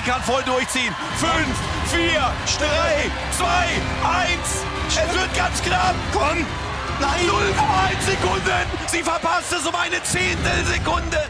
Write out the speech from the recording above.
Niki kann voll durchziehen. Fünf, vier, drei, zwei, eins. Es wird ganz knapp. Komm! Nein! 0,1 Sekunden. Sie verpasst es um eine Zehntelsekunde.